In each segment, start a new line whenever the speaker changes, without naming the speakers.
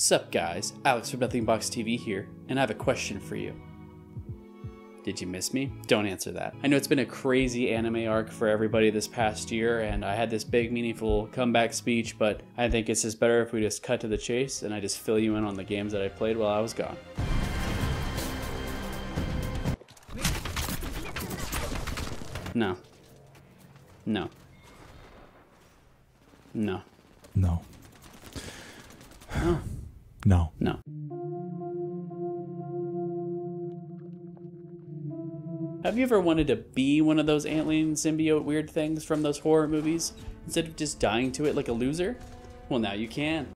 Sup guys, Alex from Nothing Box TV here, and I have a question for you. Did you miss me? Don't answer that. I know it's been a crazy anime arc for everybody this past year, and I had this big, meaningful comeback speech, but I think it's just better if we just cut to the chase and I just fill you in on the games that I played while I was gone. No. No. No.
No.
No.
No.
No. Have you ever wanted to be one of those alien symbiote weird things from those horror movies instead of just dying to it like a loser? Well, now you can.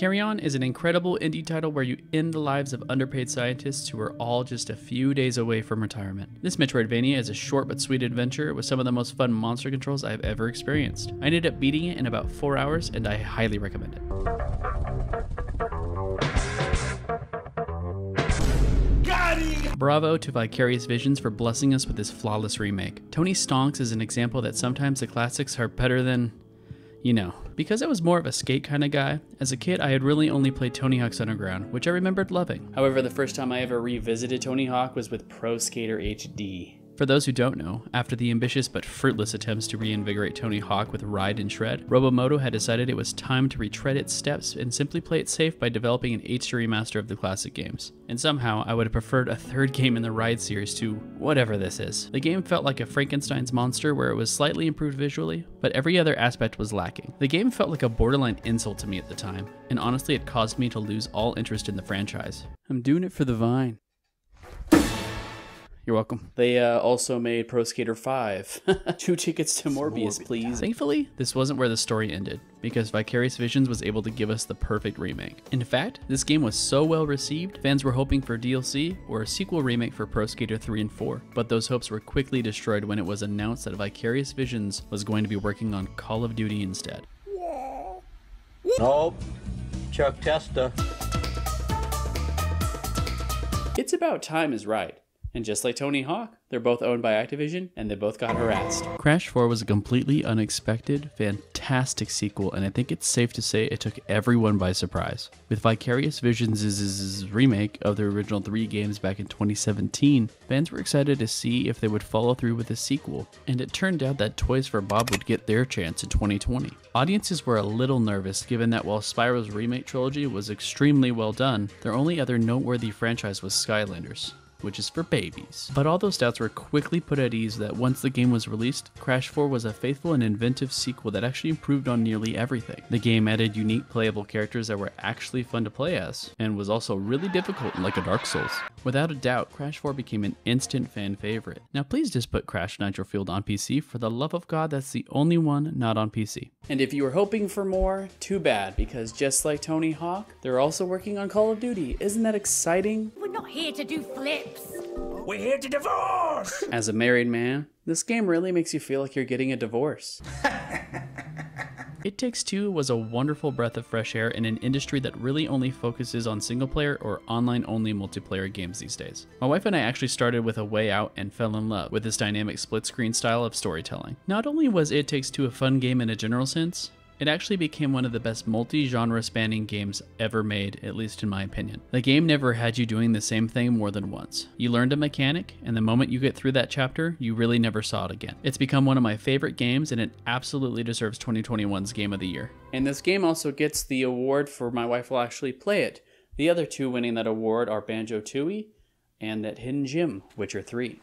Carrion is an incredible indie title where you end the lives of underpaid scientists who are all just a few days away from retirement. This Metroidvania is a short but sweet adventure with some of the most fun monster controls I've ever experienced. I ended up beating it in about 4 hours and I highly recommend it. Bravo to Vicarious Visions for blessing us with this flawless remake. Tony Stonks is an example that sometimes the classics are better than you know, because I was more of a skate kind of guy, as a kid I had really only played Tony Hawk's Underground, which I remembered loving. However, the first time I ever revisited Tony Hawk was with Pro Skater HD. For those who don't know, after the ambitious but fruitless attempts to reinvigorate Tony Hawk with Ride and Shred, Robomodo had decided it was time to retread its steps and simply play it safe by developing an HD remaster of the classic games. And somehow, I would have preferred a third game in the Ride series to whatever this is. The game felt like a Frankenstein's monster where it was slightly improved visually, but every other aspect was lacking. The game felt like a borderline insult to me at the time, and honestly it caused me to lose all interest in the franchise. I'm doing it for the Vine. You're welcome. They uh, also made Pro Skater 5. Two tickets to Morbius, please. Thankfully, this wasn't where the story ended, because Vicarious Visions was able to give us the perfect remake. In fact, this game was so well received, fans were hoping for DLC or a sequel remake for Pro Skater 3 and 4, but those hopes were quickly destroyed when it was announced that Vicarious Visions was going to be working on Call of Duty instead.
Nope. Chuck Testa.
It's About Time is right. And just like Tony Hawk, they're both owned by Activision and they both got harassed. Crash 4 was a completely unexpected, fantastic sequel, and I think it's safe to say it took everyone by surprise. With Vicarious Visions' remake of the original three games back in 2017, fans were excited to see if they would follow through with a sequel, and it turned out that Toys for Bob would get their chance in 2020. Audiences were a little nervous given that while Spyro's remake trilogy was extremely well done, their only other noteworthy franchise was Skylanders which is for babies. But all those doubts were quickly put at ease that once the game was released, Crash 4 was a faithful and inventive sequel that actually improved on nearly everything. The game added unique playable characters that were actually fun to play as, and was also really difficult like a Dark Souls. Without a doubt, Crash 4 became an instant fan favorite. Now please just put Crash Nitro Fueled on PC, for the love of God that's the only one not on PC. And if you were hoping for more, too bad, because just like Tony Hawk, they're also working on Call of Duty. Isn't that exciting?
We're not here to do flips.
We're here to divorce!
As a married man, this game really makes you feel like you're getting a divorce. It Takes Two was a wonderful breath of fresh air in an industry that really only focuses on single player or online only multiplayer games these days. My wife and I actually started with A Way Out and fell in love with this dynamic split screen style of storytelling. Not only was It Takes Two a fun game in a general sense, it actually became one of the best multi genre spanning games ever made, at least in my opinion. The game never had you doing the same thing more than once. You learned a mechanic, and the moment you get through that chapter, you really never saw it again. It's become one of my favorite games, and it absolutely deserves 2021's Game of the Year. And this game also gets the award for My Wife Will Actually Play It. The other two winning that award are Banjo Tooie and that Hidden Gem, Witcher 3.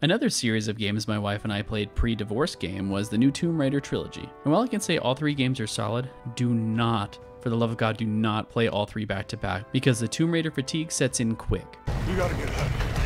Another series of games my wife and I played pre divorce game was the new Tomb Raider trilogy. And while I can say all three games are solid, do not, for the love of God, do not play all three back to back because the Tomb Raider fatigue sets in quick.
You gotta get out.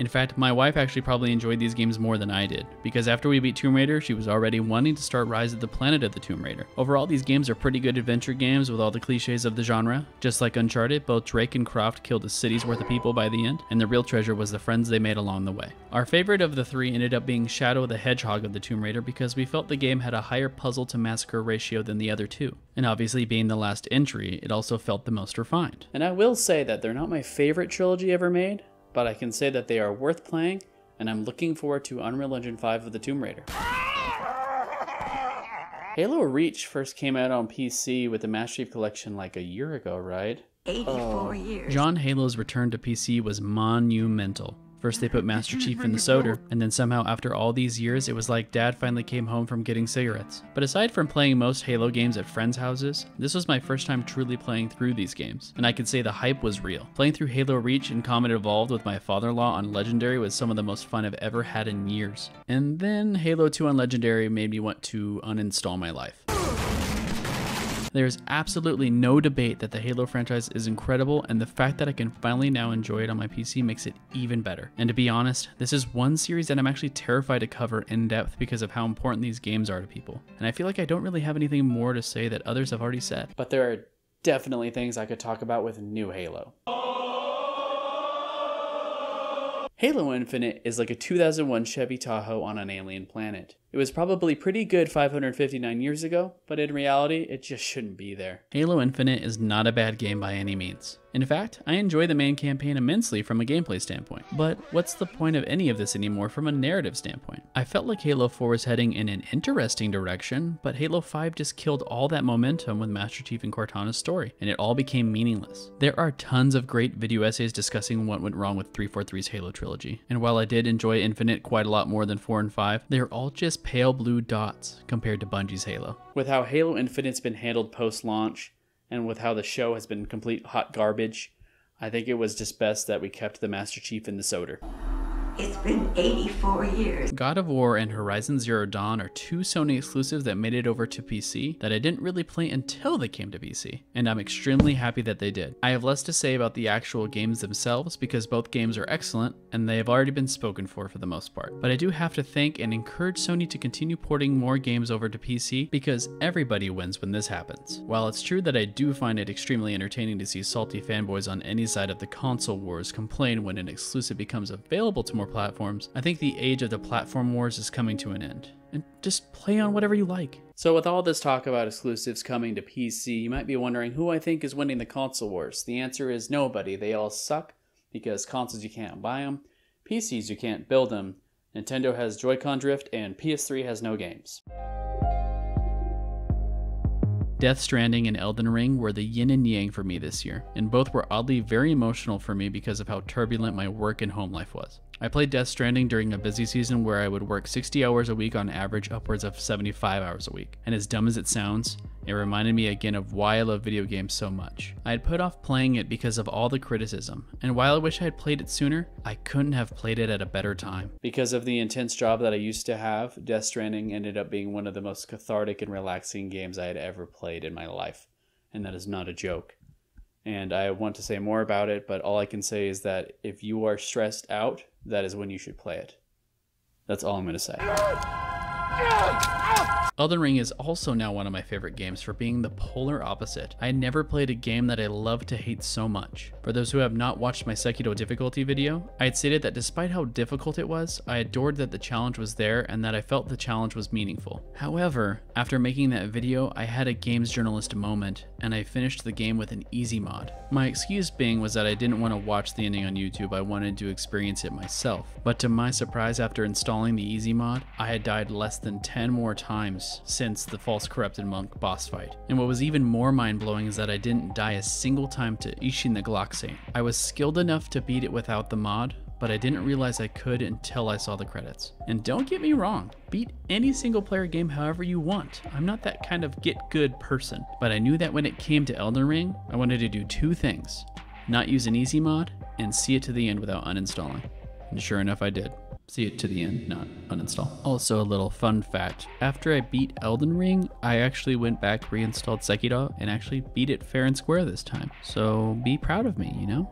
In fact, my wife actually probably enjoyed these games more than I did, because after we beat Tomb Raider, she was already wanting to start Rise of the Planet of the Tomb Raider. Overall, these games are pretty good adventure games with all the cliches of the genre. Just like Uncharted, both Drake and Croft killed a city's worth of people by the end, and the real treasure was the friends they made along the way. Our favorite of the three ended up being Shadow the Hedgehog of the Tomb Raider because we felt the game had a higher puzzle to massacre ratio than the other two. And obviously, being the last entry, it also felt the most refined. And I will say that they're not my favorite trilogy ever made, but I can say that they are worth playing, and I'm looking forward to Unreal Engine 5 of the Tomb Raider. Halo Reach first came out on PC with the Master Chief Collection like a year ago, right?
84 years.
John Halo's return to PC was monumental. First, they put Master Chief in the soda, and then somehow, after all these years, it was like Dad finally came home from getting cigarettes. But aside from playing most Halo games at friends' houses, this was my first time truly playing through these games, and I can say the hype was real. Playing through Halo Reach and Combat Evolved with my father in law on Legendary was some of the most fun I've ever had in years. And then Halo 2 on Legendary made me want to uninstall my life. There's absolutely no debate that the Halo franchise is incredible, and the fact that I can finally now enjoy it on my PC makes it even better. And to be honest, this is one series that I'm actually terrified to cover in depth because of how important these games are to people. And I feel like I don't really have anything more to say that others have already said. But there are definitely things I could talk about with new Halo. Halo Infinite is like a 2001 Chevy Tahoe on an alien planet. It was probably pretty good 559 years ago, but in reality, it just shouldn't be there. Halo Infinite is not a bad game by any means. In fact, I enjoy the main campaign immensely from a gameplay standpoint. But what's the point of any of this anymore from a narrative standpoint? I felt like Halo 4 was heading in an interesting direction, but Halo 5 just killed all that momentum with Master Chief and Cortana's story, and it all became meaningless. There are tons of great video essays discussing what went wrong with 343's Halo trilogy, and while I did enjoy Infinite quite a lot more than 4 and 5, they're all just pale blue dots compared to Bungie's Halo. With how Halo Infinite's been handled post launch, and with how the show has been complete hot garbage, I think it was just best that we kept the Master Chief in the soda.
It's been 84 years.
God of War and Horizon Zero Dawn are two Sony exclusives that made it over to PC that I didn't really play until they came to PC, and I'm extremely happy that they did. I have less to say about the actual games themselves because both games are excellent and they have already been spoken for for the most part. But I do have to thank and encourage Sony to continue porting more games over to PC because everybody wins when this happens. While it's true that I do find it extremely entertaining to see salty fanboys on any side of the console wars complain when an exclusive becomes available to more platforms, I think the age of the platform wars is coming to an end. And just play on whatever you like. So, with all this talk about exclusives coming to PC, you might be wondering who I think is winning the console wars. The answer is nobody. They all suck because consoles you can't buy them, PCs you can't build them, Nintendo has Joy-Con drift, and PS3 has no games. Death Stranding and Elden Ring were the yin and yang for me this year, and both were oddly very emotional for me because of how turbulent my work and home life was. I played Death Stranding during a busy season where I would work 60 hours a week on average, upwards of 75 hours a week. And as dumb as it sounds, it reminded me again of why I love video games so much. I had put off playing it because of all the criticism, and while I wish I had played it sooner, I couldn't have played it at a better time. Because of the intense job that I used to have, Death Stranding ended up being one of the most cathartic and relaxing games I had ever played in my life. And that is not a joke. And I want to say more about it, but all I can say is that if you are stressed out, that is when you should play it. That's all I'm going to say. Elden Ring is also now one of my favorite games for being the polar opposite. I had never played a game that I love to hate so much. For those who have not watched my Sekiro difficulty video, I had stated that despite how difficult it was, I adored that the challenge was there and that I felt the challenge was meaningful. However, after making that video, I had a games journalist moment and I finished the game with an easy mod. My excuse being was that I didn't want to watch the ending on YouTube, I wanted to experience it myself. But to my surprise, after installing the easy mod, I had died less than 10 more times since the false corrupted monk boss fight. And what was even more mind blowing is that I didn't die a single time to Isshin the Glock Saint. I was skilled enough to beat it without the mod, but I didn't realize I could until I saw the credits. And don't get me wrong, beat any single player game however you want. I'm not that kind of get good person, but I knew that when it came to Elden Ring, I wanted to do two things not use an easy mod and see it to the end without uninstalling. And sure enough, I did see it to the end, not uninstall. Also a little fun fact, after I beat Elden Ring, I actually went back, reinstalled Sekiro, and actually beat it fair and square this time. So be proud of me, you know?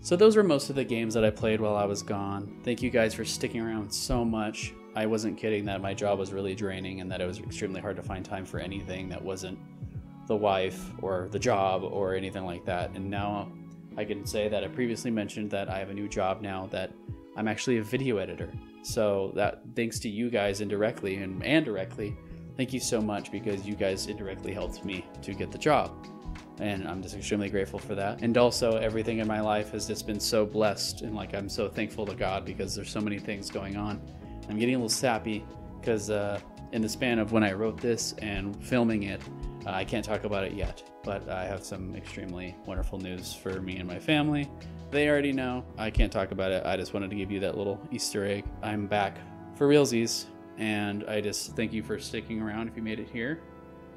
So those were most of the games that I played while I was gone. Thank you guys for sticking around so much. I wasn't kidding that my job was really draining and that it was extremely hard to find time for anything that wasn't the wife or the job or anything like that. And now I can say that I previously mentioned that I have a new job now that I'm actually a video editor. So that thanks to you guys indirectly and, and directly, thank you so much because you guys indirectly helped me to get the job. And I'm just extremely grateful for that. And also everything in my life has just been so blessed and like I'm so thankful to God because there's so many things going on. I'm getting a little sappy because uh, in the span of when I wrote this and filming it, uh, I can't talk about it yet, but I have some extremely wonderful news for me and my family. They already know. I can't talk about it. I just wanted to give you that little Easter egg. I'm back for realsies, and I just thank you for sticking around if you made it here.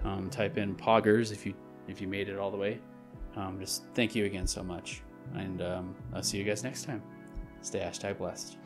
Um, type in poggers if you if you made it all the way. Um, just thank you again so much, and um, I'll see you guys next time. Stay hashtag blessed.